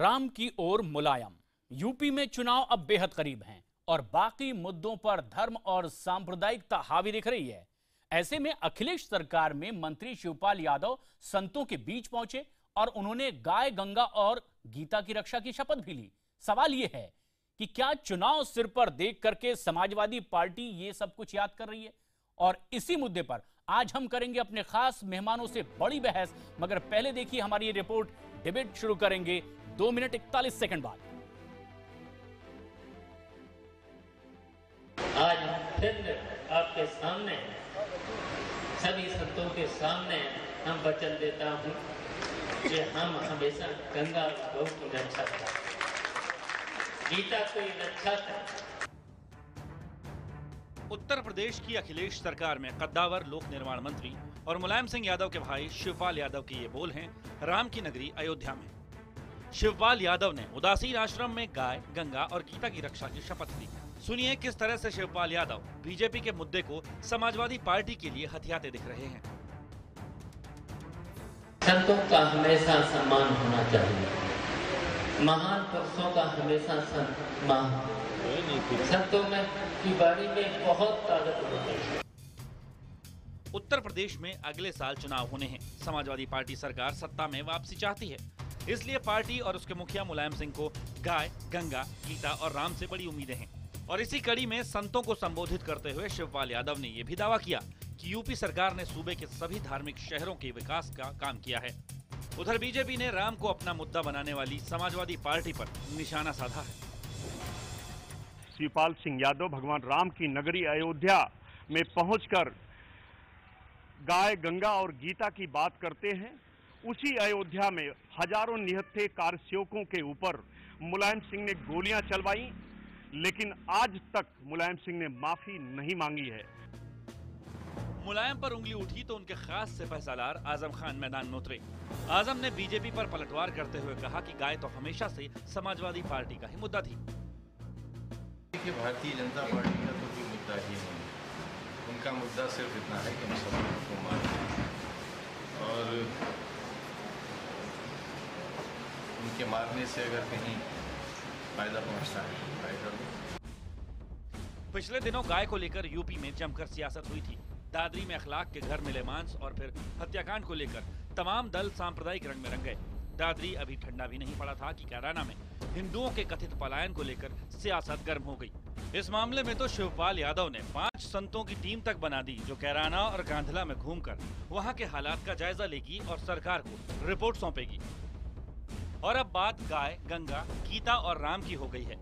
राम की ओर मुलायम। यूपी में चुनाव अब बेहद करीब हैं और बाकी मुद्दों पर धर्म और सांप्रदायिकता हावी दिख रही है। ऐसे में अखिलेश सरकार में मंत्री शिवपाल यादव संतों के बीच पहुँचे और उन्होंने गाय, गंगा और गीता की रक्षा की शपथ भी ली। सवाल यह है कि क्या चुनाव सिर पर देख करके समाजवादी पार्टी ये सब कुछ याद कर रही है? और इसी मुद्दे पर आज हम करेंगे अपने खास मेहमानों से बड़ी बहस, मगर पहले देखिए हमारी ये रिपोर्ट। डिबेट शुरू करेंगे दो मिनट इकतालीस सेकंड बाद। आज फिर आपके सामने सभी संतों के सामने हम वचन देता हूँ कि हम हमेशा गंगा गौ की रक्षा करें। गीता की रक्षा करें। उत्तर प्रदेश की अखिलेश सरकार में कद्दावर लोक निर्माण मंत्री और मुलायम सिंह यादव के भाई शिवपाल यादव के ये बोल हैं राम की नगरी अयोध्या में। शिवपाल यादव ने उदासीन आश्रम में गाय गंगा और गीता की रक्षा की शपथ ली। सुनिए किस तरह से शिवपाल यादव बीजेपी के मुद्दे को समाजवादी पार्टी के लिए हथियाते दिख रहे हैं। संतों का हमेशा सम्मान होना चाहिए। महान पुरुषों का हमेशा सम्मान। संतों में की बारी में बहुत ताकत होती है। उत्तर प्रदेश में अगले साल चुनाव होने हैं। समाजवादी पार्टी सरकार सत्ता में वापसी चाहती है। इसलिए पार्टी और उसके मुखिया मुलायम सिंह को गाय, गंगा, गीता और राम से बड़ी उम्मीदें हैं। और इसी कड़ी में संतों को संबोधित करते हुए शिवपाल यादव ने यह भी दावा किया कि यूपी सरकार ने सूबे के सभी धार्मिक शहरों के विकास का काम किया है। उधर बीजेपी ने राम को अपना मुद्दा बनाने वाली समाजवादी पार्टी पर निशाना साधा है। शिवपाल सिंह यादव भगवान राम की नगरी अयोध्या में पहुंचकर गाय, गंगा और गीता की बात करते हैं। उसी अयोध्या में हज़ारों निहत्थे कार सेवकों के ऊपर मुलायम सिंह ने गोलियाँ चलवाई लेकिन आज तक मुलायम सिंह ने माफ़ी नहीं मांगी है। मुलायम पर उंगली उठी तो उनके खास सिपह सालार आज़म खान मैदान में उतरे। आज़म ने बीजेपी पर पलटवार करते हुए कहा कि गाय तो हमेशा से समाजवादी पार्टी का ही मुद्दा थी। देखिए भारतीय जनता पार्टी का तो कोई मुद्दा ही नहीं है। उनका मुद्दा सिर्फ़ इतना है कि मुसलमानों को मार और उनके मारने से अगर कहीं फ़ायदा पहुँचता है, फ़ायदा पिछले दिनों गाय को लेकर यूपी में जमकर सियासत हुई थी। दादरी में अखलाक के घर मिले मांस और फिर हत्याकांड को लेकर तमाम दल सांप्रदायिक रंग में रंग गए। दादरी अभी ठंडा भी नहीं पड़ा था कि कैराना में हिंदुओं के कथित पलायन को लेकर सियासत गर्म हो गई। इस मामले में तो शिवपाल यादव ने पाँच संतों की टीम तक बना दी, जो कैराना और गांधला में घूमकर वहाँ के हालात का जायजा लेगी और सरकार को रिपोर्ट सौंपेगी। और अब बात गाय, गंगा, गीता और राम की हो गई है।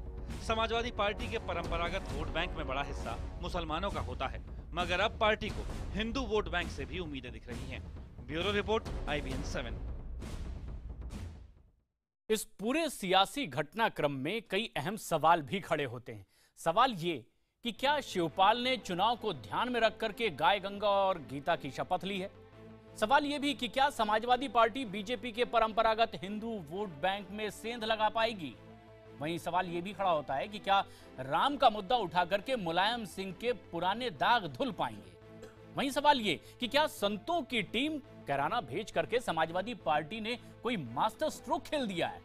समाजवादी पार्टी के परंपरागत वोट बैंक में बड़ा हिस्सा मुसलमानों का होता है, मगर अब पार्टी को हिंदू वोट बैंक से भी उम्मीदें दिख रही हैं। Bureau report I B seven. इस पूरे सियासी घटनाक्रम में कई अहम सवाल भी खड़े होते हैं। सवाल ये कि क्या शिवपाल ने चुनाव को ध्यान में रख करके गाय, गंगा और गीता की शपथ ली है? सवाल यह भी कि क्या समाजवादी पार्टी बीजेपी के परंपरागत हिंदू वोट बैंक में सेंध लगा पाएगी? वहीं सवाल यह भी खड़ा होता है कि क्या राम का मुद्दा उठा करके मुलायम सिंह के पुराने दाग धुल पाएँगे? वहीं सवाल ये कि क्या संतों की टीम कराना भेज करके समाजवादी पार्टी ने कोई मास्टर स्ट्रोक खेल दिया है?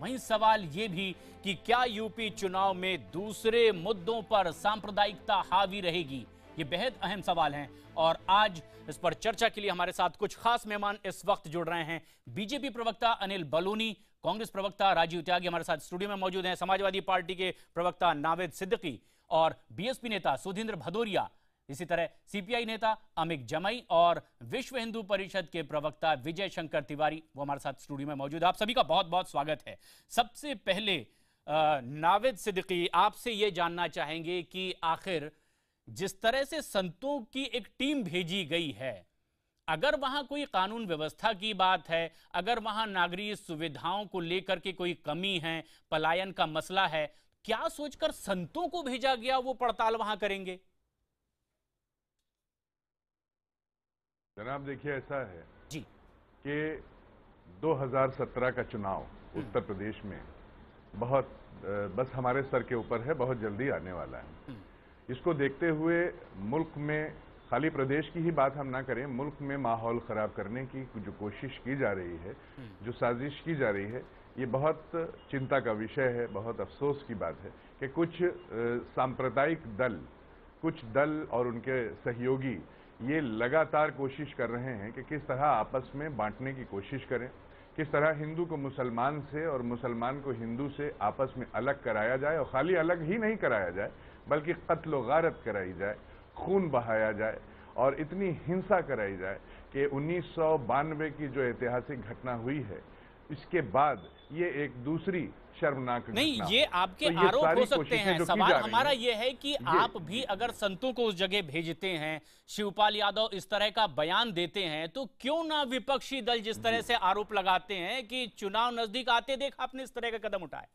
वहीं सवाल ये भी कि क्या यूपी चुनाव में दूसरे मुद्दों पर सांप्रदायिकता हावी रहेगी? ये बेहद अहम सवाल हैं और आज इस पर चर्चा के लिए हमारे साथ कुछ खास मेहमान इस वक्त जुड़ रहे हैं। बीजेपी प्रवक्ता अनिल बलूनी, कांग्रेस प्रवक्ता राजीव त्यागी हमारे साथ स्टूडियो में मौजूद हैं। समाजवादी पार्टी के प्रवक्ता नावेद सिद्दीकी और बीएसपी नेता सुधींद्र भदौरिया। इसी तरह सीपीआई नेता अमित जमई और विश्व हिंदू परिषद के प्रवक्ता विजय शंकर तिवारी वो हमारे साथ स्टूडियो में मौजूद है। आप सभी का बहुत बहुत स्वागत है। सबसे पहले नावेद सिद्दीकी, आपसे ये जानना चाहेंगे कि आखिर जिस तरह से संतों की एक टीम भेजी गई है अगर वहाँ कोई कानून व्यवस्था की बात है अगर वहाँ नागरिक सुविधाओं को लेकर के कोई कमी है पलायन का मसला है क्या सोचकर संतों को भेजा गया वो पड़ताल वहाँ करेंगे? जनाब देखिए ऐसा है जी। कि 2017 का चुनाव उत्तर प्रदेश में बहुत बस हमारे सर के ऊपर है बहुत जल्दी आने वाला है। इसको देखते हुए मुल्क में खाली प्रदेश की ही बात हम ना करें मुल्क में माहौल खराब करने की जो कोशिश की जा रही है जो साजिश की जा रही है ये बहुत चिंता का विषय है बहुत अफसोस की बात है कि कुछ सांप्रदायिक दल कुछ दल और उनके सहयोगी ये लगातार कोशिश कर रहे हैं कि किस तरह आपस में बांटने की कोशिश करें किस तरह हिंदू को मुसलमान से और मुसलमान को हिंदू से आपस में अलग कराया जाए और खाली अलग ही नहीं कराया जाए बल्कि कत्ल गारत कराई जाए खून बहाया जाए और इतनी हिंसा कराई जाए कि उन्नीस की जो ऐतिहासिक घटना हुई है इसके बाद ये एक दूसरी शर्मनाक नहीं ये आपके तो आरोप हो सकते हैं। सवाल हमारा ये है कि आप भी अगर संतों को उस जगह भेजते हैं शिवपाल यादव इस तरह का बयान देते हैं तो क्यों ना विपक्षी दल जिस तरह से आरोप लगाते हैं कि चुनाव नज़दीक आते देख आपने इस तरह का कदम उठाया?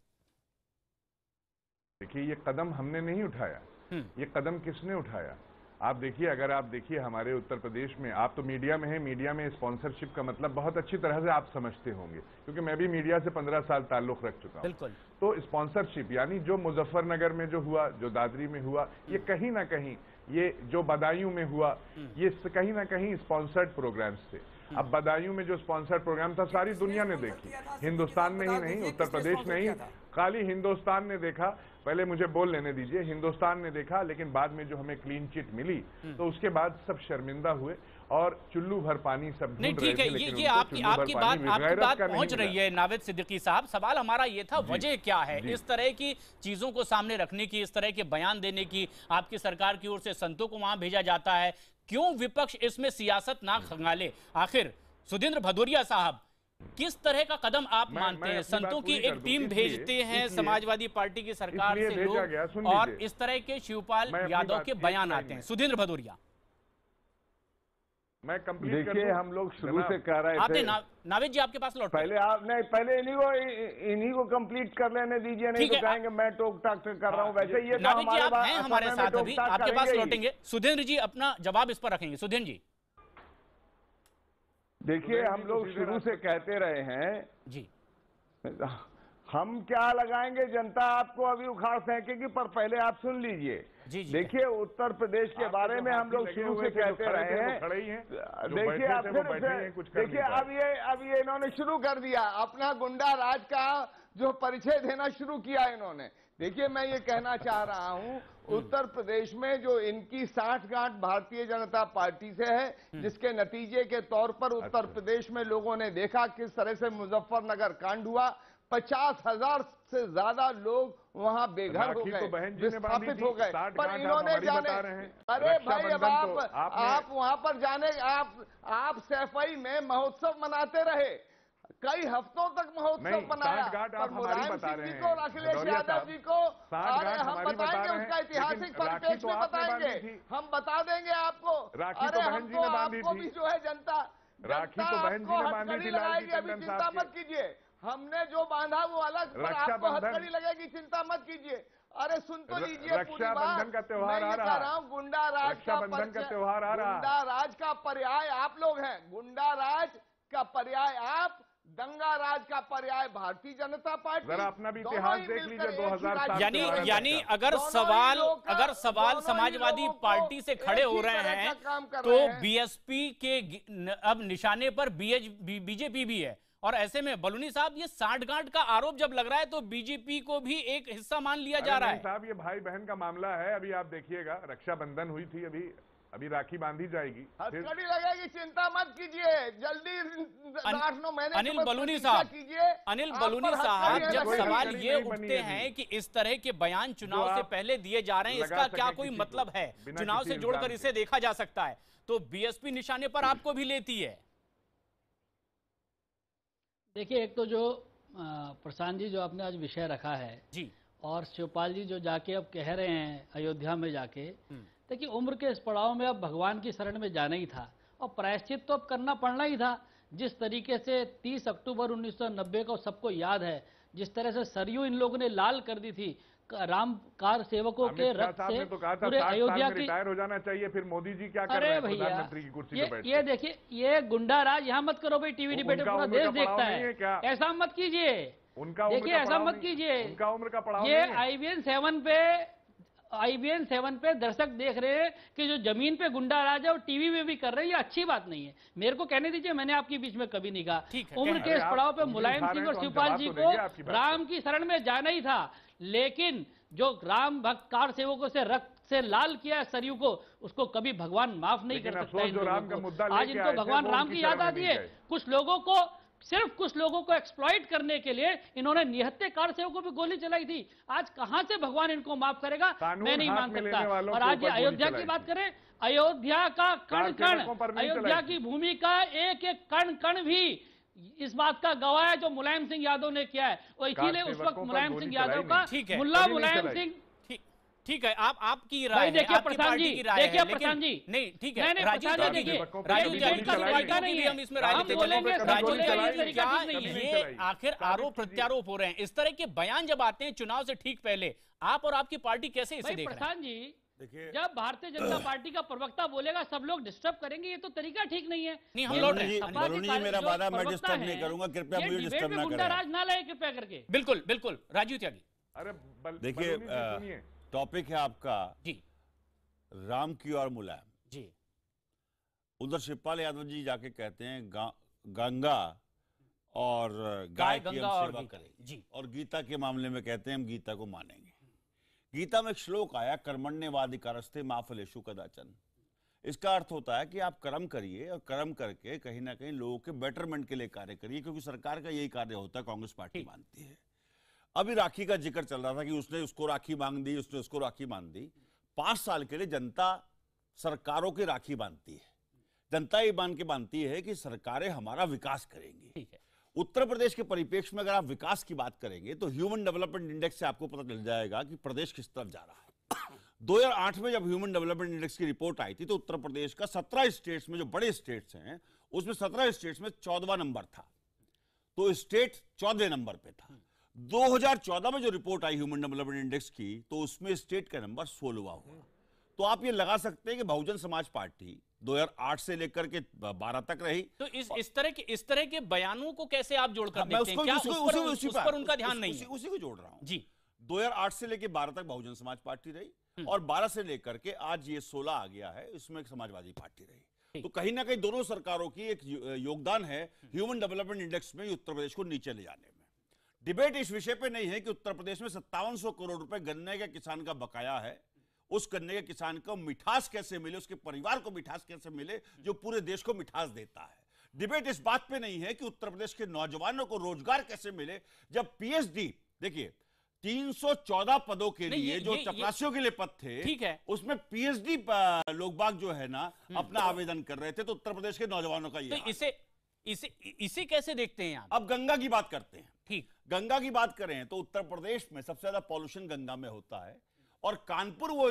देखिए ये कदम हमने नहीं उठाया। हम्म। ये कदम किसने उठाया? आप देखिए अगर आप देखिए हमारे उत्तर प्रदेश में आप तो मीडिया में हैं मीडिया में स्पॉन्सरशिप का मतलब बहुत अच्छी तरह से आप समझते होंगे क्योंकि मैं भी मीडिया से पंद्रह साल ताल्लुक रख चुका हूँ। बिल्कुल। तो स्पॉन्सरशिप यानी जो मुजफ्फरनगर में जो हुआ जो दादरी में हुआ ये कहीं ना कहीं ये जो बदायूं में हुआ ये कहीं ना कहीं स्पॉन्सर्ड प्रोग्राम्स थे। अब बदायूं में जो स्पॉन्सर्ड प्रोग्राम था सारी दुनिया ने देखी। हिंदुस्तान में ही नहीं उत्तर प्रदेश में ही खाली हिंदुस्तान ने देखा पहले मुझे बोल लेने दीजिए हिंदुस्तान ने देखा लेकिन बाद में जो हमें क्लीन चिट मिली तो उसके बाद सब शर्मिंदा हुए और चुल्लू भर पानी सब नहीं ठीक है ये ये आपकी आपकी बात आपकी बात पहुँच रही है नावेद सिद्दीकी साहब। सवाल हमारा ये था वजह क्या है? इस तरह की चीज़ों को सामने रखने की इस तरह के बयान देने की आपकी सरकार की ओर से संतों को वहाँ भेजा जाता है। क्यों विपक्ष इसमें सियासत ना खंगाले? आखिर सुधींद्र भदौरिया साहब किस तरह का कदम आप मैं- मानते मैं हैं? संतों की एक टीम भेजते हैं समाजवादी पार्टी की सरकार से लोग और इस तरह के शिवपाल यादव के बयान आते हैं। सुधींद्र भदौरिया। मैं कंप्लीट कर देखिए हम लोग शुरू से कह रहे आपने थे। ना, नावेद जी आपके पास लौट पहले आप नहीं पहले इन्हीं को इन्हीं को कंप्लीट कर लेने दीजिए नहीं तो कहेंगे मैं टोक टाक कर रहा हूँ। वैसे ये तो नाविद जी हमारे आप हैं हमारे साथ अभी। आपके पास लौटेंगे। सुधींद्र जी अपना जवाब इस पर रखेंगे। सुधींद्र जी। देखिए हम लोग शुरू से कहते रहे हैं। जी। हम क्या लगाएँगे जनता आपको अभी उखाड़ फेंकेगी पर पहले आप सुन लीजिए। जी, जी। देखिए उत्तर प्रदेश के बारे में हम लोग शुरू से कहते रहे हैं। देखिए वो फिर देखिए अब ये अब ये इन्होंने शुरू कर दिया। अपना गुंडा राज का जो परिचय देना शुरू किया इन्होंने। देखिए मैं ये कहना चाह रहा हूँ उत्तर प्रदेश में जो इनकी साठ गांठ भारतीय जनता पार्टी से है जिसके नतीजे के तौर पर उत्तर अच्छा। प्रदेश में लोगों ने देखा किस तरह से मुजफ्फरनगर कांड हुआ पचास हज़ार से ज़्यादा लोग वहाँ बेघर हो गए तो विस्थापित हो गए पर इन्होंने जाने। अरे भाई अब तो आप आप वहाँ पर जाने आप आप सैफई में महोत्सव मनाते रहे कई हफ्तों तक महोत्सव मनाया। आप हमारी मुलायम बता सिंह रहे जी हैं। को और अखिलेश यादव जी को अरे हम बताएँगे उसका ऐतिहासिक परिप्रेक्ष्य तो में बताएँगे। हम बता देंगे आपको। राखी अरे तो हमको आपको भी जो है जनता राखी जनता तो बहन जी ने बांधी थी, लालजी लगाएगी अभी टंडन चिंता मत कीजिए। हमने जो बांधा वो अलग पर आपको हथकड़ी लगेगी चिंता मत कीजिए। अरे सुन तो लीजिए पूरी रक्षाबंधन बात का त्योहार मैं आ ये रहा कह रहा हूँ गुंडा राज का रक्षाबंधन का त्योहार आ रहा। गुंडा राज का पर्याय आप लोग हैं। गुंडा राज का पर्याय आप दंगा राज का पर्याय भारतीय जनता पार्टी। जरा अपना भी इतिहास देख लीजिए, एक ही 2007 यानी यानी अगर सवाल अगर सवाल समाजवादी पार्टी से खड़े हो रहे हैं तो। बीएसपी के अब निशाने पर बीजेपी भी है। और ऐसे में बलूनी साहब ये साठ गांठ का आरोप जब लग रहा है तो बीजेपी को भी एक हिस्सा मान लिया जा रहा है। साहब ये भाई बहन का मामला है अभी आप देखिएगा रक्षाबंधन हुई थी अभी। अभी राखी बांधी जाएगी। हथकड़ी लगेगी चिंता मत कीजिए। जल्दी आठ नौ महीने अनिल बलूनी साहब कीजिए। अनिल बलूनी साहब जब सवाल ये उठते हैं कि इस तरह के बयान चुनाव से पहले दिए जा रहे हैं इसका क्या कोई मतलब है? चुनाव से जोड़कर इसे देखा जा सकता है। तो बीएसपी निशाने पर आपको भी लेती है। देखिए एक तो जो प्रशांत जी जो आपने आज विषय रखा है जी। और शिवपाल जी जो जाके अब कह रहे हैं अयोध्या में जाके हम्म। देखिए उम्र के इस पड़ाव में अब भगवान की शरण में जाना ही था। और प्रायश्चित तो अब करना पड़ना ही था। जिस तरीके से 30 अक्टूबर 1990 को सबको याद है जिस तरह से सरयू इन लोगों ने लाल कर दी थी राम कार सेवकों के रथ से तो कहा था पूरे अयोध्या की रिटायर हो जाना चाहिए फिर मोदी जी क्या कर रहे अरे हैं? भैया प्रधानमंत्री की कुर्सी ये ये देखिए ये गुंडा राज यहाँ मत करो भाई टीवी डिबेट पूरा देश देखता है। ऐसा मत कीजिए। उनका देखिए ऐसा मत कीजिए। उनका उम्र का पड़ाव ये आईवीएन सेवन पे आईबीएन सेवन पे दर्शक देख रहे हैं कि जो ज़मीन पे गुंडा राज है और टीवी में भी कर रहे हैं ये अच्छी बात नहीं है। मेरे को कहने दीजिए मैंने आपके बीच में कभी नहीं कहा। उम्र कहें। के इस पड़ाव पे मुलायम सिंह और शिवपाल जी तो को राम की शरण में जाना ही था लेकिन जो राम भक्त कार सेवकों से रक्त से लाल किया है सरयू को उसको कभी भगवान माफ़ नहीं कर सकता आज इनको भगवान राम की याद आती है। कुछ लोगों को सिर्फ़ कुछ लोगों को एक्सप्लॉइट करने के लिए इन्होंने निहत्ते कार सेवकों पे गोली चलाई थी। आज कहाँ से भगवान इनको माफ़ करेगा? मैं नहीं मान सकता। और आज ये अयोध्या की बात करें अयोध्या का कण कण पर अयोध्या की भूमि का एक एक कण कण भी इस बात का गवाह है जो मुलायम सिंह यादव ने किया है। और इसीलिए उस वक्त मुलायम सिंह यादव का। मुल्ला मुलायम सिंह ठीक है आप आपकी राय देखिए प्रशांत जी, की राय देखिए प्रशांत जी। नहीं ठीक है नहीं, राजीव देखिए, राजीव भी हम इसमें ये तरीका क्या ठीक नहीं है। ये आखिर आरोप प्रत्यारोप हो रहे हैं। इस तरह के बयान जब आते हैं चुनाव से ठीक पहले आप और आपकी पार्टी कैसे इसे देख रहे हैं? प्रशांत जी देखिए। जब भारतीय जनता पार्टी का प्रवक्ता बोलेगा सब लोग डिस्टर्ब करेंगे ये तो तरीका ठीक नहीं है। नहीं, हम लौट रहे हैं। मेरा वादा मैं डिस्टर्ब नहीं करूँगा कृपया मुझे डिस्टर्ब ना करें। राज ना लाए कृपया करके। बिल्कुल बिल्कुल राजीव त्यागी। अरे देखिए टॉपिक है आपका जी। राम की और मुलायम। जी। उधर शिवपाल यादव जी जाके कहते हैं गा, गंगा और गाय की हम और सेवा गीता। करेंगे। जी। और गीता के मामले में कहते हैं हम गीता को मानेंगे। गीता में एक श्लोक आया कर्मण्यवादिकारस्ते माफलेशु कदाचन। इसका अर्थ होता है कि आप कर्म करिए और कर्म करके कहीं ना कहीं लोगों के बेटरमेंट के लिए कार्य करिए क्योंकि सरकार का यही कार्य होता है कांग्रेस पार्टी मानती है। अभी राखी का ज़िक्र चल रहा था कि उसने उसको राखी मांग दी उसने उसको राखी मांग दी। पाँच साल के लिए जनता सरकारों की राखी बांधती है। जनता ये मान के बांधती है कि सरकारें हमारा विकास करेंगी। ठीक है। उत्तर प्रदेश के परिप्रेक्ष्य में अगर आप विकास की बात करेंगे तो ह्यूमन डेवलपमेंट इंडेक्स से आपको पता चल जाएगा कि प्रदेश किस तरफ़ जा रहा है। 2008 में जब ह्यूमन डेवलपमेंट इंडेक्स की रिपोर्ट आई थी तो उत्तर प्रदेश का 17 स्टेट्स में जो बड़े स्टेट्स हैं उसमें 17 स्टेट्स में 14वां नंबर था। तो स्टेट 14 नंबर पे था। 2014 में जो रिपोर्ट आई ह्यूमन डेवलपमेंट इंडेक्स की तो उसमें स्टेट का नंबर 16वां हुआ तो आप ये लगा सकते हैं कि बहुजन समाज पार्टी 2008 से लेकर के 12 तक रही। तो इस इस तरह के इस तरह के बयानों को कैसे आप जोड़कर हाँ, देखते हैं? क्या उसी- पर उसी पर- उनका ध्यान नहीं उसी- उसी को जोड़ रहा हूँ। जी। 2008 से लेकर 12 तक बहुजन समाज पार्टी रही और 12 से लेकर के आज ये 16 आ गया है इसमें समाजवादी पार्टी रही। तो कहीं ना कहीं दोनों सरकारों की एक योगदान है ह्यूमन डेवलपमेंट इंडेक्स में उत्तर प्रदेश को नीचे ले जाने में। डिबेट इस विषय पे नहीं है कि उत्तर प्रदेश में सत्तावन करोड़ रुपए गन्ने के किसान का बकाया है। उस गन्ने के किसान को मिठास कैसे मिले उसके परिवार को मिठास कैसे मिले जो पूरे देश को मिठास देता है। डिबेट इस बात पे नहीं है कि उत्तर प्रदेश के नौजवानों को रोज़गार कैसे मिले। जब पीएचडी देखिए 314 पदों के लिए ये- जो चपरासियों के लिए पद थे ठीक है। उसमें पीएचडी लोग बाग जो है ना अपना आवेदन कर रहे थे तो उत्तर प्रदेश के नौजवानों का ये तो इसे इसे इसे कैसे देखते हैं आप? अब गंगा की बात करते हैं। ठीक गंगा की बात करें तो उत्तर प्रदेश में सबसे ज़्यादा पॉल्यूशन गंगा में होता है और कानपुर वो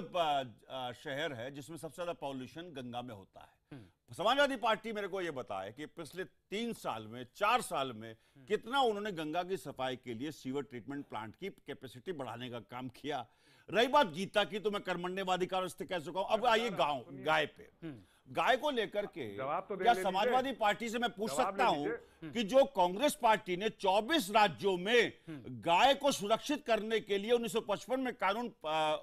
शहर है जिसमें सबसे ज़्यादा पॉल्यूशन गंगा में होता है। समाजवादी पार्टी मेरे को ये बताया कि पिछले तीन साल में चार साल में कितना उन्होंने गंगा की सफ़ाई के लिए सीवर ट्रीटमेंट प्लांट की कैपेसिटी बढ़ाने का काम किया। रही बात गीता की तो मैं कर्मण्यवादी से कह चुका हूँ। अब आइए गाँव गाय पे। गाय को लेकर के तो क्या समाजवादी पार्टी से मैं पूछ सकता हूँ कि जो कांग्रेस पार्टी ने 24 राज्यों में गाय को सुरक्षित करने के लिए 1955 में कानून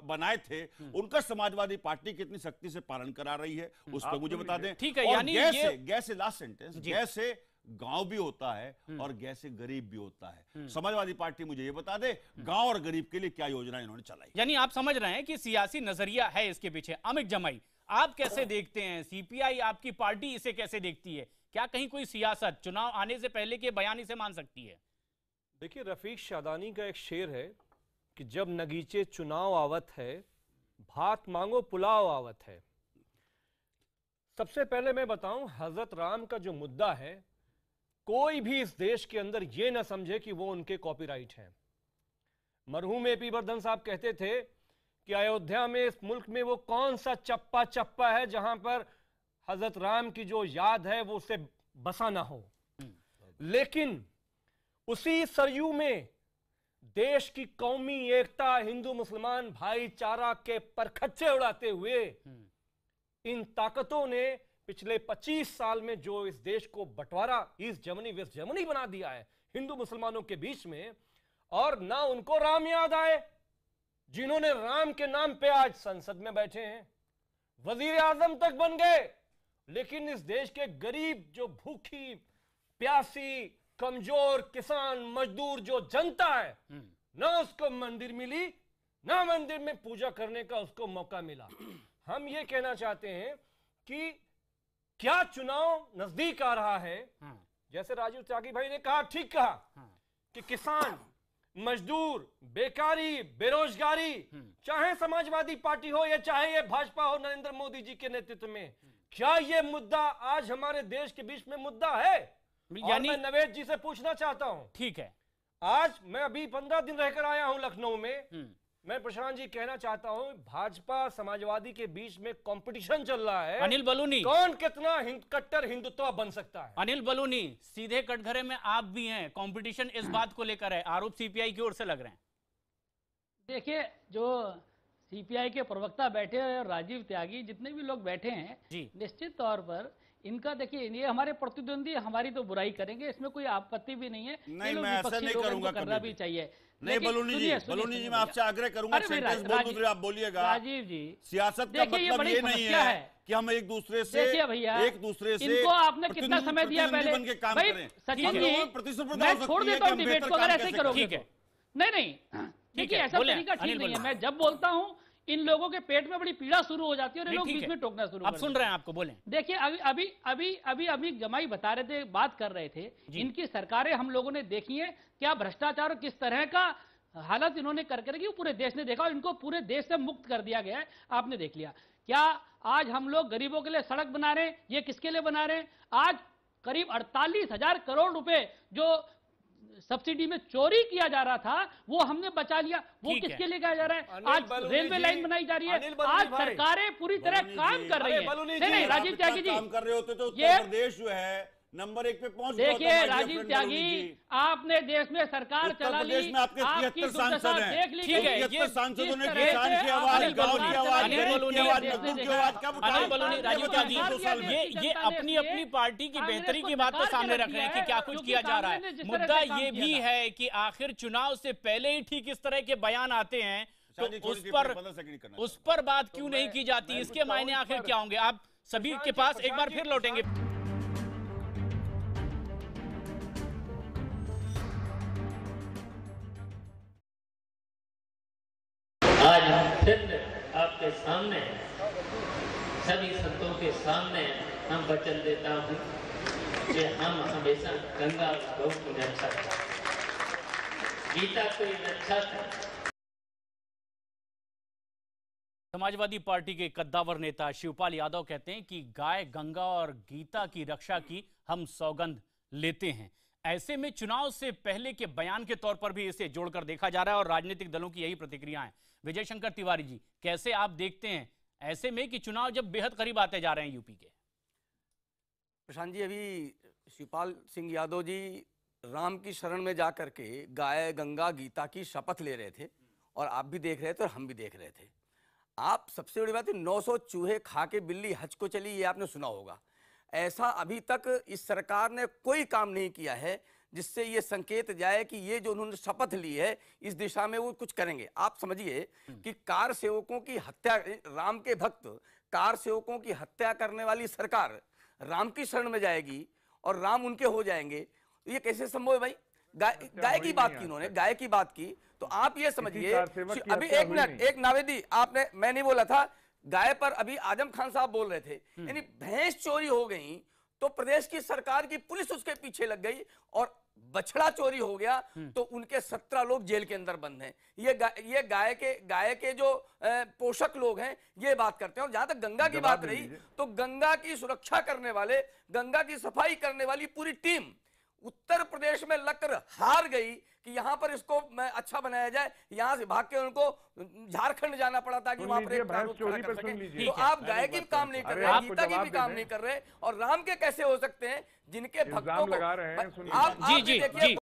बनाए थे उनका समाजवादी पार्टी कितनी सख्ती से पालन करा रही है उस पर मुझे बता। दें। ठीक है, यानी गैस गैस से लास्ट सेंटेंस गैस से गाँव भी होता है और गैसे गरीब भी होता है। समाजवादी पार्टी मुझे ये बता दे गाँव और गरीब के लिए क्या योजना इन्होंने चलाई? यानी आप समझ रहे हैं कि सियासी नज़रिया है इसके पीछे। अमित जमाई आप कैसे देखते हैं? सीपीआई आपकी पार्टी इसे कैसे देखती है? क्या कहीं कोई सियासत चुनाव आने से पहले के बयान इसे मान सकती है? देखिए, रफीक शादानी का एक शेर है कि जब नगीचे चुनाव आवत है, भात मांगो पुलाव आवत है। सबसे पहले मैं बताऊँ, हज़रत राम का जो मुद्दा है, कोई भी इस देश के अंदर यह ना समझे कि वो उनके कॉपीराइट हैं। मरहूम एपी वर्धन साहब कहते थे कि अयोध्या में इस मुल्क में वो कौन सा चप्पा चप्पा है जहाँ पर हज़रत राम की जो याद है वो उसे बसा ना हो। लेकिन उसी सरयू में देश की कौमी एकता, हिंदू, मुसलमान भाईचारा के परखच्चे उड़ाते हुए इन ताकतों ने पिछले 25 साल में जो इस देश को बंटवारा, ईस्ट जर्मनी, वेस्ट जर्मनी बना दिया है, हिंदू मुसलमानों के बीच में, और ना उनको राम याद आए जिन्होंने राम के नाम पे आज संसद में बैठे हैं वज़ीर आज़म तक बन गए। लेकिन इस देश के गरीब जो भूखी प्यासी कमज़ोर किसान मजदूर जो जनता है ना उसको मंदिर मिली ना मंदिर में पूजा करने का उसको मौका मिला। हम ये कहना चाहते हैं कि क्या चुनाव नज़दीक आ रहा है? जैसे राजीव त्यागी भाई ने कहा ठीक कहा कि किसान मजदूर बेकारी बेरोजगारी चाहे समाजवादी पार्टी हो या चाहे ये भाजपा हो नरेंद्र मोदी जी के नेतृत्व में क्या ये मुद्दा आज हमारे देश के बीच में मुद्दा है? यानी- नवेद जी से पूछना चाहता हूँ। ठीक है। आज मैं अभी पंद्रह दिन रहकर आया हूँ लखनऊ में। मैं प्रशांत जी कहना चाहता हूँ भाजपा समाजवादी के बीच में कंपटीशन चल रहा है। अनिल बलूनी। कौन कितना हिंद, कट्टर हिंदुत्व बन सकता है? अनिल बलूनी सीधे कटघरे में आप भी हैं कंपटीशन इस बात को लेकर है। आरोप सीपीआई की ओर से लग रहे हैं। देखिए जो सीपीआई के प्रवक्ता बैठे हैं और राजीव त्यागी जितने भी लोग बैठे हैं निश्चित तौर पर इनका देखिए ये हमारे प्रतिद्वंदी हमारी तो बुराई करेंगे इसमें कोई आपत्ति भी नहीं है। नहीं, मैं ऐसा नहीं करूँगा करना भी भी। चाहिए। नहीं बलूनी जी बलूनी जी मैं आपसे आग्रह करूँगा सेंटेंस बोल दूसरे आप बोलिएगा। राजीव जी। सियासत का मतलब ये नहीं है। कि हम एक दूसरे से भैया एक दूसरे से इनको आपने कितना समय दिया पहले? बन के काम करें। सचिन जी प्रतिस्पर्धा छोड़ देता हूँ डिबेट को अगर ऐसे ही करोगे। तो। नहीं नहीं देखिए है, ऐसा तरीका ठीक नहीं है। मैं जब बोलता हूँ इन लोगों के पेट में बड़ी पीड़ा शुरू हो जाती है और ये लोग बीच में टोकना शुरू आप सुन रहे हैं। आपको बोले। देखिए अभी अभी अभी अभी अभी जमाई बता रहे थे बात कर रहे थे। इनकी सरकारें हम लोगों ने देखी है क्या भ्रष्टाचार किस तरह का हालत इन्होंने करके रखी पूरे देश ने देखा और इनको पूरे देश से मुक्त कर दिया गया है आपने देख लिया। क्या आज हम लोग गरीबों के लिए सड़क बना रहे हैं ये किसके लिए बना रहे हैं? आज करीब अड़तालीस हज़ार करोड़ रुपए जो सब्सिडी में चोरी किया जा रहा था वो हमने बचा लिया। वो किसके लिए किया जा रहा है? आज रेलवे लाइन बनाई जा रही है। आज सरकारें पूरी तरह काम कर रही है। राजीव त्यागी जी काम कर रहे होते तो प्रदेश जो है नंबर एक पे पहुँच देखिए राजीव त्यागी आपने देश में सरकार चला ली में आपके आपकी सांसद हैं। ठीक है, ये सांसदों ने किसान की आवाज़ गाँव की आवाज़ गरीब की आवाज़ मजदूर की आवाज़ कब उठाई? बलूनी राजीव त्यागी। ये ये अपनी अपनी पार्टी की बेहतरी की बात तो सामने रख रहे हैं कि क्या कुछ किया जा रहा है मुद्दा ये भी है कि आखिर चुनाव से पहले ही ठीक इस तरह के बयान आते हैं तो उस पर 15 सेकंड करना उस पर बात क्यों नहीं की जाती इसके मायने आखिर क्या होंगे आप सभी के पास एक बार फिर लौटेंगे सामने सभी संतों के सामने हम वचन देता हूँ कि हम हमेशा गंगा गौ की रक्षा करें गीता कोई रक्षा करें। समाजवादी पार्टी के कद्दावर नेता शिवपाल यादव कहते हैं कि गाय, गंगा और गीता की रक्षा की हम सौगंध लेते हैं। ऐसे में चुनाव से पहले के बयान के तौर पर भी इसे जोड़कर देखा जा रहा है और राजनीतिक दलों की यही प्रतिक्रिया है। विजय शंकर तिवारी जी, कैसे आप देखते हैं? ऐसे में कि चुनाव जब बेहद करीब आते जा रहे हैं यूपी के। प्रशांत जी, अभी शिवपाल सिंह यादव जी राम की शरण में जा करके गाय गंगा गीता की शपथ ले रहे थे और आप भी देख रहे थे और हम भी देख रहे थे। आप सबसे बड़ी बात है 900 चूहे खा के बिल्ली हज को चली, ये आपने सुना होगा। ऐसा अभी तक इस सरकार ने कोई काम नहीं किया है जिससे ये संकेत जाए कि ये जो उन्होंने शपथ ली है इस दिशा में वो कुछ करेंगे। आप समझिए कि कार सेवकों की हत्या राम के भक्त कार सेवकों की हत्या करने वाली सरकार राम की शरण में जाएगी और राम उनके हो जाएँगे। ये कैसे संभव है भाई? गाय गाय की बात की उन्होंने गाय की बात की। तो आप ये समझिए अभी एक मिनट एक नावेदी आपने मैं नहीं बोला था गाय पर अभी आज़म खान साहब बोल रहे थे। यानी भैंस चोरी हो गई तो प्रदेश की सरकार की पुलिस उसके पीछे लग गई और बछड़ा चोरी हो गया तो उनके सत्रह लोग जेल के अंदर बंद हैं। ये गा, ये गाय के गाय के जो पोषक लोग हैं ये बात करते हैं। और जहाँ तक गंगा की बात रही तो गंगा की सुरक्षा करने वाले गंगा की सफ़ाई करने वाली पूरी टीम उत्तर प्रदेश में लकर हार गई कि यहाँ पर इसको मैं अच्छा बनाया जाए यहाँ से भाग के उनको झारखंड जाना पड़ा ताकि सुन वहाँ पर एक। तो आप गाय की भी काम नहीं कर रहे गीता की भी काम नहीं कर रहे और राम के कैसे हो सकते हैं जिनके भक्तों को लगा रहे हैं, आप जी, जी, देखिए।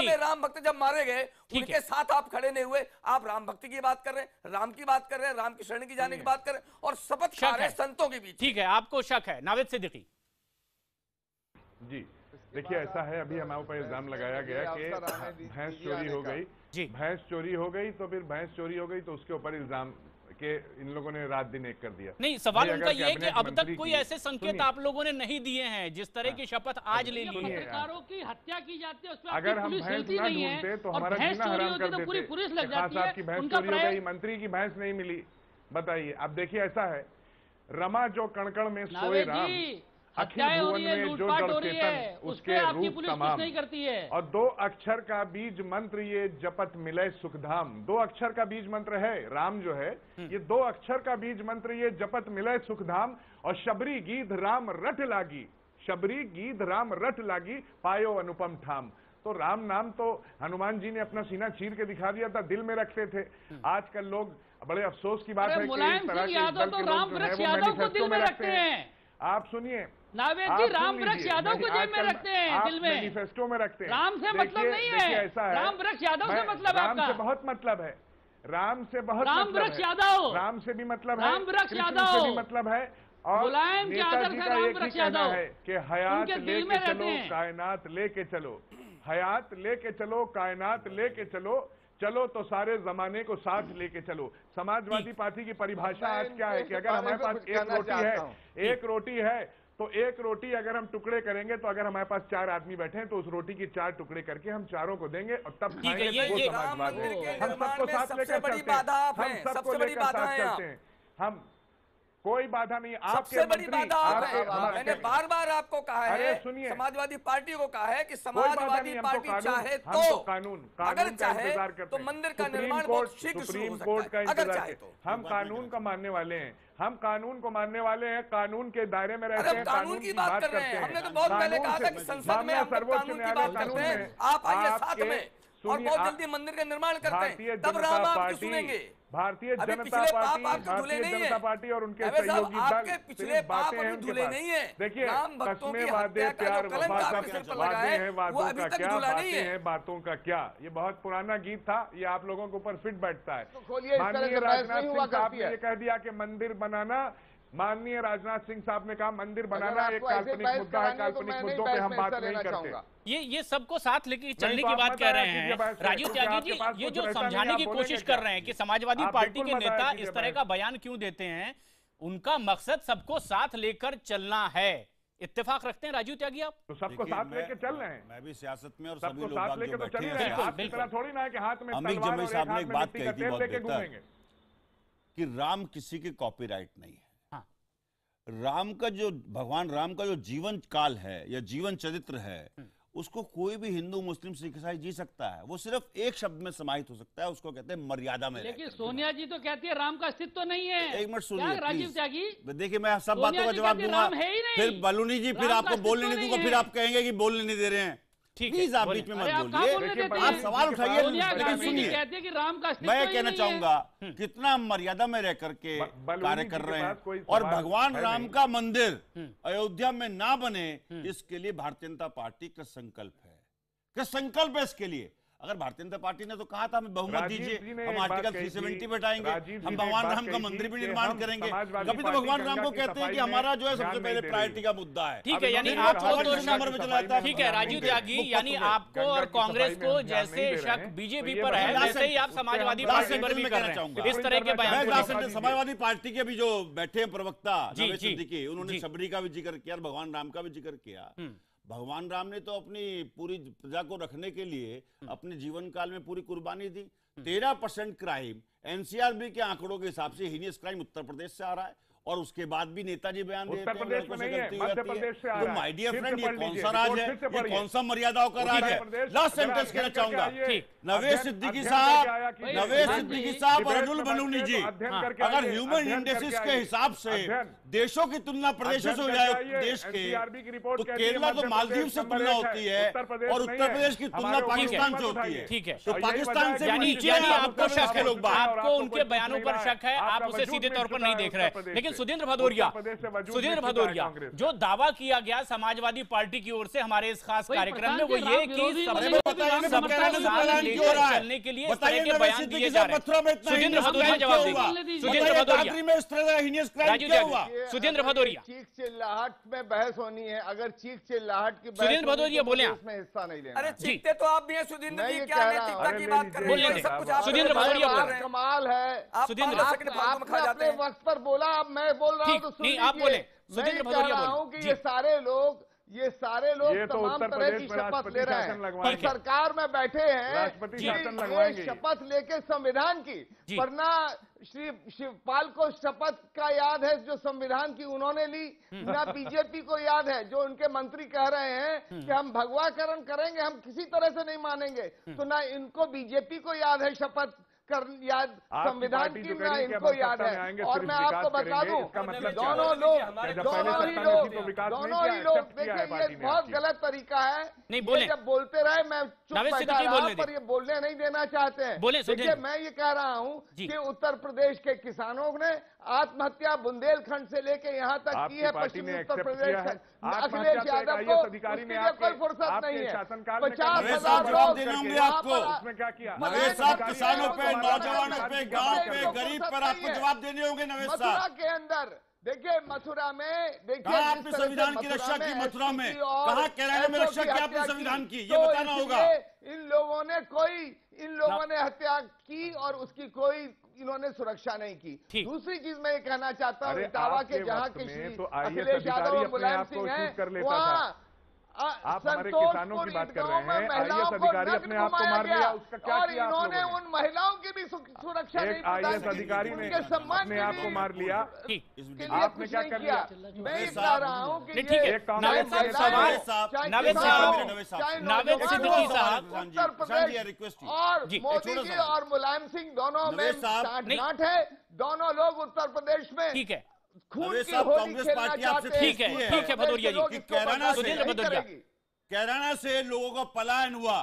में राम भक्त जब मारे गए उनके साथ आप खड़े नहीं हुए आप राम भक्ति की बात कर रहे हैं राम की बात कर रहे हैं राम की शरण की जाने की बात कर रहे हैं और शपथ खा रहे संतों के बीच। ठीक है आपको शक है। नावेद सिद्दीकी जी। देखिए ऐसा है अभी हमारे ऊपर इल्ज़ाम लगाया गया कि भैंस चोरी हो गई। भैंस चोरी हो गई तो फिर भैंस चोरी हो गई तो उसके ऊपर इल्ज़ाम के इन लोगों ने रात दिन एक कर दिया। नहीं सवाल उनका ये कि अब तक कोई ऐसे संकेत आप लोगों ने नहीं दिए हैं जिस तरह हाँ। की शपथ आज ले ली है। पत्रकारों की हत्या की जाती है अगर हम भैंस ना ढूंढते तो हमारा जीना हराम तो कर देते। पूरी पुलिस लग हाँ जाती है भैंस चोरी हो गई मंत्री की भैंस नहीं मिली। बताइए अब देखिए ऐसा है। रमा जो कणकण में सोए राम अखिल भुवन में जो है उसके रूप कुछ नहीं करती है। और दो अक्षर का बीज मंत्र ये जपत मिले सुखधाम। दो अक्षर का बीज मंत्र है राम जो है ये दो अक्षर का बीज मंत्र ये जपत मिले सुखधाम और शबरी गीध राम रट लागी। शबरी गीध राम रट लागी पायो अनुपम ठाम। तो राम नाम तो हनुमान जी ने अपना सीना चीर के दिखा दिया था दिल में रखते थे। आजकल लोग बड़े अफसोस की बात है कि इस तरह के दल में रखते हैं। आप सुनिए नावेद जी राम वृक्ष यादव को जेब में रखते हैं दिल में। मैनिफेस्टो में रखते हैं। राम से मतलब नहीं है। ऐसा है। राम वृक्ष यादव से मतलब है आपका। बहुत मतलब है। राम से बहुत मतलब राम वृक्ष यादव। राम से भी मतलब है। राम वृक्ष यादव। भी मतलब है। और मुलायम के आदर से राम वृक्ष यादव। है कि हयात लेके चलो कायनात लेके चलो। हयात लेके चलो कायनात लेके चलो। चलो तो सारे जमाने को साथ लेके चलो। समाजवादी पार्टी की परिभाषा आज क्या है कि अगर हमारे पास एक रोटी है। एक रोटी है तो एक रोटी अगर हम टुकड़े करेंगे तो अगर हमारे पास चार आदमी बैठे हैं तो उस रोटी की चार टुकड़े करके हम चारों को देंगे और तब खाएँगे ये, तो वो समाजवाद है हम सबको साथ लेकर चलते हैं। हम सबको लेकर साथ चलते हैं। हम कोई बाधा नहीं आपके बड़ी बाधा आप मैंने बार बार आपको कहा है सुनिए। समाजवादी पार्टी को कहा है कि समाजवादी पार्टी चाहे तो कानून अगर चाहे तो मंदिर का निर्माण सुप्रीम कोर्ट का इंतज़ार तो। हम कानून का मानने वाले हैं। हम कानून को मानने वाले हैं कानून के दायरे में रहते हैं कानून की बात कर रहे हैं। हमने तो बहुत पहले कहा था कि संसद में सर्वोच्च न्यायालय कानून में आप आइए साथ में। और बहुत जल्दी मंदिर का निर्माण करते हैं। तब राम आपको सुनेंगे? भारतीय जनता पार्टी भारतीय जनता पार्टी और उनके सहयोगी दल पिछले बातें हैं धुले नहीं है। देखिए कसमें वादे प्यार वादे हैं वादों का क्या? बातें हैं। बातों का क्या? ये बहुत पुराना गीत था ये आप लोगों के ऊपर फिट बैठता है। माननीय राजनाथ सिंह साहब ने कह दिया कि मंदिर बनाना माननीय राजनाथ सिंह साहब ने कहा मंदिर बनाना एक काल्पनिक मुद्दा है काल्पनिक मुद्दों पे हम बात नहीं करते। ये ये सबको साथ लेके चलने तो की बात कह रहे हैं। राजीव त्यागी जी ये जो समझाने की कोशिश कर रहे हैं कि समाजवादी पार्टी के नेता इस तरह का बयान क्यों देते हैं उनका मकसद सबको साथ लेकर चलना है। इत्तेफाक रखते हैं राजीव त्यागी आप? तो सबको साथ लेके चल रहे हैं। मैं भी सियासत में और सभी लोग साथ लेके तो चल रहे हैं। तरह थोड़ी ना है कि हाथ में अमित जमी साहब ने एक बात कही थी बहुत बेहतर कि राम किसी के कॉपीराइट नहीं है। राम का जो भगवान राम का जो जीवन काल है या जीवन चरित्र है हम्म। उसको कोई भी हिंदू मुस्लिम सिख ईसाई जी सकता है। वो सिर्फ़ एक शब्द में समाहित हो सकता है उसको कहते हैं मर्यादा में लेकिन सोनिया जी तो कहती है राम का अस्तित्व तो नहीं है। एक मिनट सुनिए राजीव त्यागी? देखिए मैं सब बातों का जवाब दूँगा। फिर बलूनी जी फिर आपको बोलने नहीं दूँगा फिर आप कहेंगे कि बोलने नहीं दे रहे हैं। प्लीज़ आप बीच में मत बोलिए। आप सवाल उठाइए लेकिन सुनिए। मैं कहना चाहूँगा कितना मर्यादा में रह करके कार्य कर रहे हैं। और भगवान राम का मंदिर अयोध्या में ना बने इसके लिए भारतीय जनता पार्टी का संकल्प है। संकल्प है इसके लिए? अगर भारतीय जनता पार्टी ने तो कहा था हमें बहुमत दीजिए हम आर्टिकल थ्री सेवेंटी बैठाएँगे। हम भगवान राम का मंदिर भी निर्माण करेंगे। कभी तो भगवान राम को कहते हैं कि हमारा जो है सबसे पहले प्रायोरिटी का मुद्दा है। ठीक है तो यानी आपको तो तो ठीक है राजीव त्यागी यानी आपको और कांग्रेस को जैसे शक बीजेपी पर है वैसे ही आप समाजवादी पार्टी पर भी कहना चाहूँगा। इस तरह के बयान समाजवादी पार्टी के भी जो बैठे हैं प्रवक्ता सिद्दीकी उन्होंने शबरी का भी ज़िक्र किया और भगवान राम का भी ज़िक्र किया भगवान राम ने तो अपनी पूरी प्रजा को रखने के लिए हम्म। अपने जीवन काल में पूरी कुर्बानी दी। हम्म। तेरह परसेंट क्राइम एनसीआरबी के आंकड़ों के हिसाब से हीनियस क्राइम उत्तर प्रदेश से आ रहा है। और उसके बाद भी नेताजी बयान उत्तर प्रदेश में नहीं है मध्य प्रदेश से आ तो रहा है। फ्रेंड ये कौन सा राज है? ये कौन सा मर्यादाओं का राज है? लास्ट सेंटेंस कहना चाहूँगा। नवेश सिद्दीकी साहब नवेश सिद्दीकी साहब और अनुल बलूनी जी। हाँ। अगर ह्यूमन इंडेसिस के हिसाब से देशों की तुलना प्रदेशों से हो जाए देश के तो केरला तो मालदीव से तुलना होती है और उत्तर प्रदेश की तुलना पाकिस्तान से होती है। ठीक है। तो पाकिस्तान से नीचे आपको शक है लोग आपको उनके बयानों पर शक है आप उसे सीधे तौर पर नहीं देख रहे लेकिन हैं सुधेंद्र भदौरिया सुधेंद्र भदौरिया जो दावा किया गया समाजवादी पार्टी की ओर से हमारे इस खास कार्यक्रम में वो ये की चलने के लिए बयान सुधेंद्र भदौरिया जवाब देंगे सुधेंद्र भदौरिया। सुधेंद्र भदौरिया। चीख चिल्लाहट में बहस होनी है अगर चीख चिल्लाहट की सुधेंद्र तो भदौरिया बोले उसमें हिस्सा नहीं लेना अरे चीखते तो आप भी हैं सुधेंद्र जी क्या नैतिकता की बात कर रहे हैं? सुधेंद्र भदौरिया कमाल है। सुधेंद्र अपने वक्त पर बोला अब मैं बोल रहा हूँ तो नहीं आप बोले। मैं कह रहा हूँ कि ये सारे लोग ये सारे लोग ये तमाम तो तरह की शपथ ले रहे हैं। सरकार में बैठे हैं शपथ लेके संविधान की। वरना श्री शिवपाल को शपथ का याद है जो संविधान की उन्होंने ली ना बीजेपी को याद है जो उनके मंत्री कह रहे हैं कि हम भगवाकरण करेंगे हम किसी तरह से नहीं मानेंगे। तो ना इनको बीजेपी को याद है शपथ कर याद संविधान की ना इनको याद है। और मैं आपको बता दूँ दोनों लोग दोनों ही लोग दोनों ही लोग देखिए ये बहुत गलत तरीका है नहीं बोले। जब बोलते रहे मैं चुप बैठा पर ये बोलने नहीं देना चाहते हैं। देखिए मैं ये कह रहा हूँ कि उत्तर प्रदेश के किसानों ने आत्महत्या बुंदेलखंड से लेके यहाँ तक की है पश्चिम उत्तर प्रदेश अखिलेश यादव को अधिकारी ने कोई फुर्सत नहीं है। पचास हज़ार लोग देंगे आपको। किसानों पे नौजवानों पे गाँव पे गरीब पर आपको जवाब देने होंगे नवेश के अंदर देखिए मथुरा में देखिए आपने संविधान की रक्षा की मथुरा में? कहा कैराना में रक्षा की आपने संविधान की। ये तो बताना होगा। इन लोगों ने कोई इन लोगों ने हत्या की और उसकी कोई इन्होंने सुरक्षा नहीं की। दूसरी चीज़ मैं ये कहना चाहता हूँ इटावा के जहाँ के अखिलेश यादव और मुलायम सिंह है वहाँ आप हमारे किसानों की बात कर रहे हैं आईएएस अधिकारी अपने आप को मार लिया उसका क्या और किया इन्होंने उन महिलाओं की भी सुरक्षा एक आईएएस अधिकारी ने अपने आप को मार लिया आपने क्या कर लिया मैं बता रहा हूँ। एक कांग्रेस उत्तर प्रदेश और मोदी जी और मुलायम सिंह दोनों में है दोनों लोग उत्तर प्रदेश में। ठीक है। कांग्रेस पार्टी आपसे ठीक है ठीक है भदौरिया जी। कैराना से भदौरिया। कैराना से लोगों का पलायन हुआ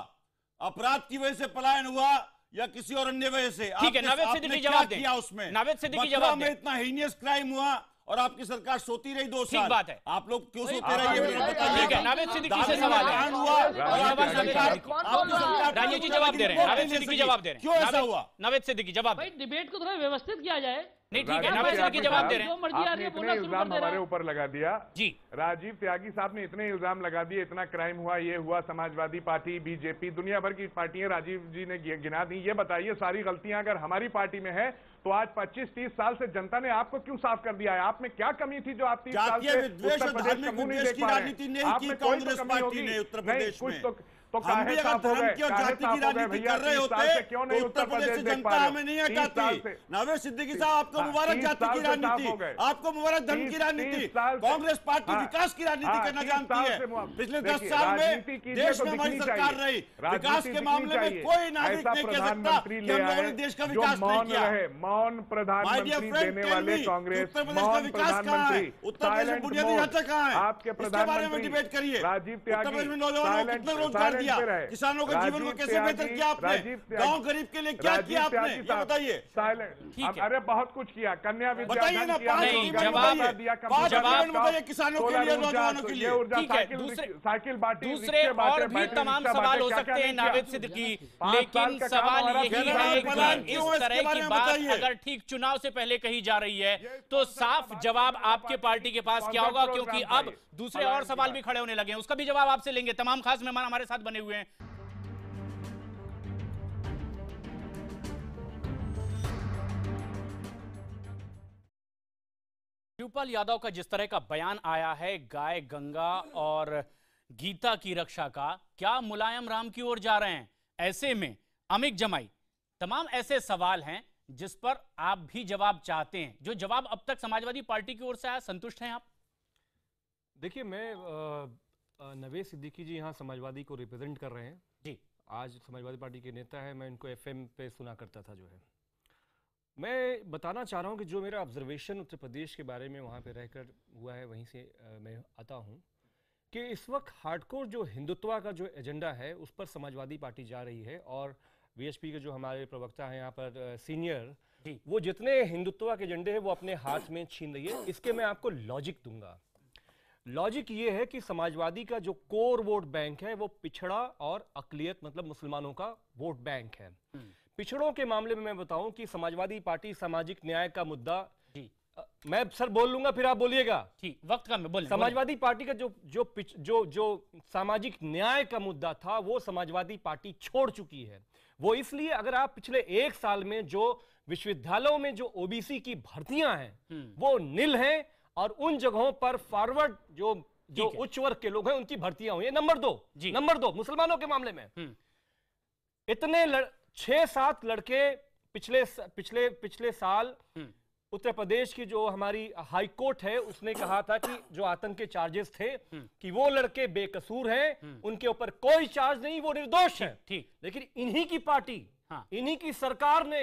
अपराध की वजह से पलायन हुआ या किसी और अन्य वजह से? ठीक है नावेद सिद्दीकी जवाब दें? उसमें? नावेद सिद्दीकी जवाब में इतना हीनियस क्राइम हुआ और आपकी सरकार सोती रही दो साल। बात है। आप लोग क्यों सोते रहे? तो जवाब दे रहे क्यों ऐसा हुआ? जवाब डिबेट को थोड़ा व्यवस्थित किया जाए। नहीं ठीक है नावेद सिद्दीकी जवाब दे रहे हैं। इल्ज़ाम हमारे ऊपर लगा दिया। जी। राजीव त्यागी साहब ने इतने इल्ज़ाम लगा दिए इतना क्राइम हुआ ये हुआ समाजवादी पार्टी बीजेपी दुनिया भर की पार्टियाँ राजीव जी ने गिना दी। ये बताइए सारी गलतियाँ अगर हमारी पार्टी में है तो आज 25-30 साल से जनता ने आपको क्यों साफ़ कर दिया है? आप में क्या कमी थी जो आप तीस साल से उत्तर प्रदेश की मुँह नहीं देख पा रहे में तो कमी होगी? कुछ तो तो हम भी अगर धर्म की और जाति की राजनीति कर रहे होते तो उत्तर प्रदेश की जनता हमें नहीं हटाती नवेश सिद्दीकी साहब आपको मुबारक जाति की राजनीति आपको मुबारक धर्म की राजनीति। कांग्रेस पार्टी विकास की राजनीति करना जानती है। पिछले दस साल में देश में हमारी सरकार रही। विकास के मामले में कोई नागरिक नहीं कह सकता देश का विकास नहीं किया। मौन प्रधानमंत्री उत्तर प्रदेश का विकास कहाँ है? उत्तर प्रदेश में बुनियादी ढांचा कहाँ है? आपके बारे में डिबेट करिए। उत्तर प्रदेश में नौजवानों कितना रोज़गार दिया। किसानों के जीवन को कैसे बेहतर किया आपने? गाँव गरीब के लिए क्या किया आपने? ये बताइए। अरे बहुत कुछ किया। कन्या बताइए ना पाँच बताइए। किसानों के लिए नौजवानों के लिए। साइकिल बांटी दूसरे और भी तमाम सवाल हो सकते हैं नावेद सिद्दीकी लेकिन सवाल यही है कि इस तरह की बात अगर ठीक चुनाव से पहले कही जा रही है तो साफ़ जवाब आपके पार्टी के पास क्या होगा? क्योंकि अब दूसरे और सवाल भी खड़े होने लगे हैं। उसका भी जवाब आपसे लेंगे। तमाम खास मेहमान हमारे साथ बने हुए हैं। शिवपाल यादव का जिस तरह का बयान आया है गाय गंगा और गीता की रक्षा का क्या मुलायम राम की ओर जा रहे हैं? ऐसे में अमिक जमाई तमाम ऐसे सवाल हैं जिस पर आप भी जवाब चाहते हैं। जो जवाब अब तक समाजवादी पार्टी की ओर से आया संतुष्ट हैं आप? देखिए मैं नवेश सिद्दीकी जी यहाँ समाजवादी को रिप्रेजेंट कर रहे हैं। जी। आज समाजवादी पार्टी के नेता है मैं इनको एफएम पे सुना करता था जो है। मैं बताना चाह रहा हूँ कि जो मेरा ऑब्जर्वेशन उत्तर प्रदेश के बारे में वहाँ पे रहकर हुआ है वहीं से मैं आता हूँ कि इस वक्त हार्डकोर जो हिंदुत्व का जो एजेंडा है उस पर समाजवादी पार्टी जा रही है और बीएसपी के जो हमारे प्रवक्ता हैं यहाँ पर सीनियर वो जितने हिंदुत्व के एजेंडे हैं वो अपने हाथ में छीन रही है। इसके मैं आपको लॉजिक दूँगा। लॉजिक ये है कि समाजवादी का जो कोर वोट बैंक है वो पिछड़ा और अकलियत मतलब मुसलमानों का वोट बैंक है। पिछड़ों के मामले में मैं बताऊँ कि समाजवादी पार्टी सामाजिक न्याय का मुद्दा अ, मैं सर बोल लूँगा फिर आप बोलिएगा। ठीक वक्त का मैं बोल समाजवादी पार्टी का जो जो पिछ, जो जो सामाजिक न्याय का मुद्दा था वो समाजवादी पार्टी छोड़ चुकी है। वो इसलिए अगर आप पिछले एक साल में जो विश्वविद्यालयों में जो ओबीसी की भर्तियाँ हैं वो निल हैं और उन जगहों पर फॉरवर्ड जो जो उच्च वर्ग के लोग हैं उनकी भर्तियाँ हुई हैं। नंबर दो नंबर दो मुसलमानों के मामले में। इतने छह सात लड़के पिछले पिछले पिछले साल उत्तर प्रदेश की जो हमारी हाई कोर्ट है उसने कहा था कि जो आतंक के चार्जेस थे कि वो लड़के बेकसूर हैं उनके ऊपर कोई चार्ज नहीं वो निर्दोष है। ठीक। लेकिन इन्हीं की पार्टी इन्हीं की सरकार ने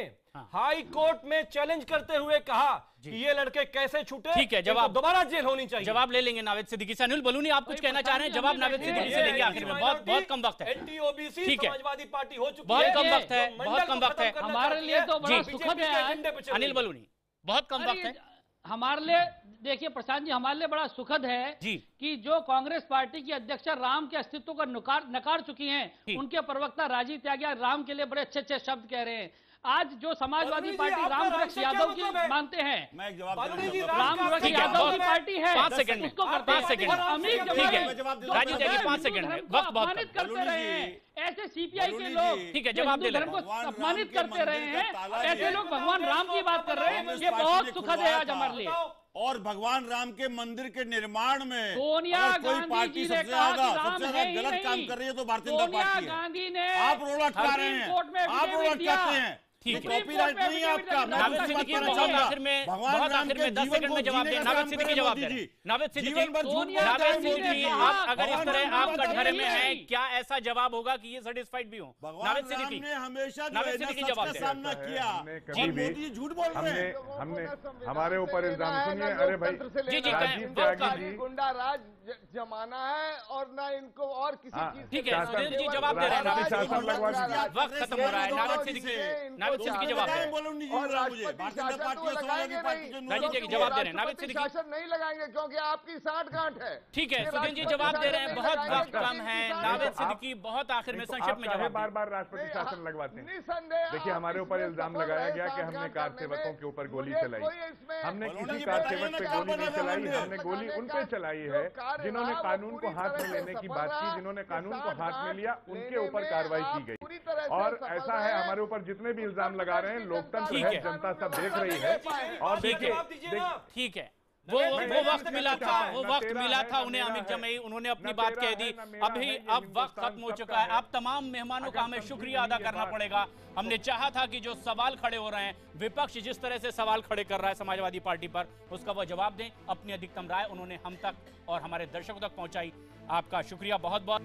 हाई कोर्ट में चैलेंज करते हुए कहा कि ये लड़के कैसे छूटे ठीक है जवाब दोबारा जेल होनी चाहिए। जवाब ले लेंगे नावेद सिद्दीकी से। अनिल बलूनी आप कुछ कहना चाह रहे हैं? जवाब नावेद सिद्दीकी से लेंगे आखिर में। बहुत बहुत कम वक्त है। एंटी ओबीसी ठीक है। समाजवादी पार्टी हो चुकी बहुत कम वक्त है बहुत कम वक्त है। हमारे लिए तो बड़ा सुखद है। अनिल बलूनी बहुत कम वक्त है। हमारे लिए देखिए प्रशांत जी हमारे लिए बड़ा सुखद है कि जो कांग्रेस पार्टी की अध्यक्ष राम के अस्तित्व का नकार नकार चुकी हैं उनके प्रवक्ता राजीव त्यागी राम के लिए बड़े अच्छे अच्छे शब्द कह रहे हैं। आज जो समाजवादी पार्टी राम वृक्ष यादव की मतलब मानते हैं। राम वृक्ष यादव की पार्टी है। पाँच सेकंड में, उसको करते पाँच हैं। सेकंड। में। ठीक है, जो जवाब दे- राजीव त्यागी, पाँच सेकंड में, वक्त। बहुत करते रहे हैं। ऐसे सीपीआई के लोग ठीक है, जवाब दे धर्म को अपमानित करते रहे हैं। ऐसे लोग भगवान राम की बात कर रहे हैं। ये बहुत सुखद है आज हमारे लिए। और भगवान राम के मंदिर के निर्माण में सोनिया कोई गांधी पार्टी सबसे ज़्यादा सबसे ज़्यादा गलत काम कर रही है तो भारतीय जनता पार्टी है। ने आप रोड अटका रहे हैं। आप रोड। अटकाते हैं ठीक है। कॉपीराइट नहीं है आपका। मैं दूसरी बात कहना चाहूँगा भगवान राम के जीवन को जवाब दें। नावेद सिद्दीकी जवाब दे। नावेद सिद्दीकी नावेद सिद्दीकी आप अगर इस तरह आप में हैं क्या ऐसा जवाब होगा कि ये सेटिस्फाइड भी हो? नावेद सिद्दीकी ने हमेशा नावेद सिद्दीकी जवाब दे। सामना किया। और मोदी झूठ बोल रहे हैं। हमने हमारे ऊपर इल्ज़ाम सुनिए अरे भाई जी, जी, राजीव त्यागी जी। गुंडा राज जमाना है और ना इनको और किसी हाँ, चीज़ ठीक है, जवाब दे रहे हैं। वक्त खत्म हो रहा है, नावेद सिद्दीकी चीज़ें सिद्दीकी जवाब दे। रहे हैं। और तो और जवाब दे रहे हैं, नावेद सिद्दीकी। शासन नहीं लगाएँगे क्योंकि आपकी साठ गांठ है। ठीक है ये जी जवाब दे रहे हैं बहुत वक्त कम है। नावेद सिद्दीकी बहुत आखिर में तो संक्षिप्त में जवाब बार बार राष्ट्रपति शासन लगवाते हैं। देखिए हमारे ऊपर इल्ज़ाम लगाया गया कि हमने कार सेवकों के ऊपर गोली चलाई। हमने किसी कार सेवक पे गोली नहीं चलाई हमने? हमने गोली उन पे चलाई है जिन्होंने कानून को हाथ में लेने की बात की जिन्होंने कानून को हाथ में लिया उनके ऊपर कार्रवाई की गई। पूरी तरह से और ऐसा है हमारे ऊपर जितने भी इल्ज़ाम लगा रहे हैं लोकतंत्र ठीक है। जनता सब देख रही है और ठीक है। देखिए। ठीक है वो वो वक्त मिला था वो वक्त मिला था उन्हें अमित। जमई उन्होंने अपनी बात कह दी अभी अब वक्त खत्म हो चुका है है। अब तमाम मेहमानों का हमें शुक्रिया अदा करना पड़ेगा हमने चाहा था कि जो सवाल खड़े हो रहे हैं विपक्ष जिस तरह से सवाल खड़े कर रहा है समाजवादी पार्टी पर उसका वह जवाब दें अपनी अधिकतम राय उन्होंने हम तक और हमारे दर्शकों तक पहुंचाई आपका शुक्रिया बहुत बहुत